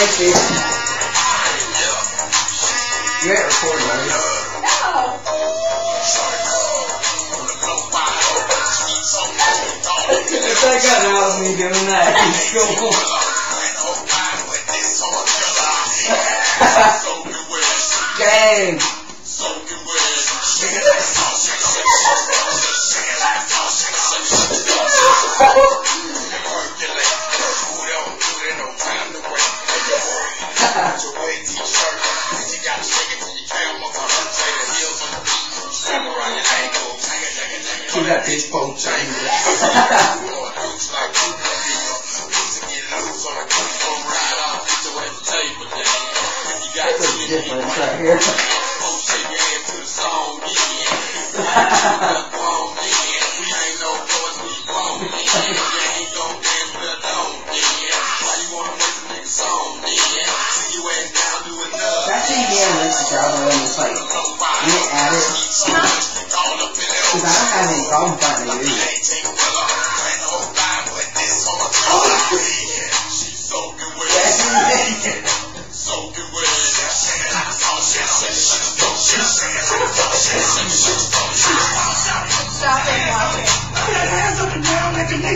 Lacey. You ain't recording, are you? No. If that got out of me doing that, he's cool. Game. Got this phone That's a difference right here. That the plate. You add it. Because I don't have any problem finding it either. Stop and watch it.